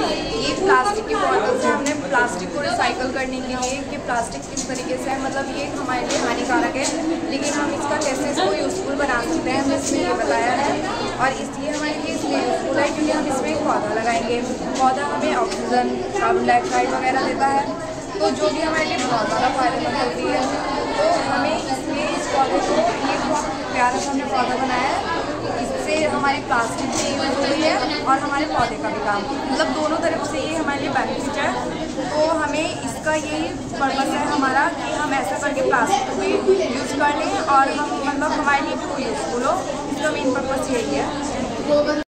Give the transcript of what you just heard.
ये प्लास्टिक की बॉटल से हमने प्लास्टिक को रिसाइकल करने के लिए कि प्लास्टिक किस तरीके से है मतलब ये हमारे लिए हानिकारक है, लेकिन हम इसका कैसे इसको यूज़फुल बना सकते हैं, हमने इसमें ये बताया है। और इसलिए हमारे लिए इसलिए यूज़फुल है क्योंकि हम इसमें एक पौधा लगाएँगे। पौधा हमें ऑक्सीजन कार्बन डाइऑक्साइड वगैरह देता है। तो जो भी हमारे लिए बहुत ज़्यादा फ़ायदेमंद होती है तो हमें इसलिए इस पौधे को ये बहुत प्यारा सा हमने पौधा बनाया है। इससे हमारी प्लास्टिक भी यूज़ हो रही है। और हमारे पौधे का भी काम। मतलब दोनों तरफ़ से ये हमारे लिए बेनिफिट है। तो हमें इसका यही पर्पज़ है हमारा कि हम ऐसा करके प्लास्टिक भी यूज़ कर लें और हम मतलब हमारे लिए भी कोई यूज़फुल हो इसका मेन पर्पज़ यही है।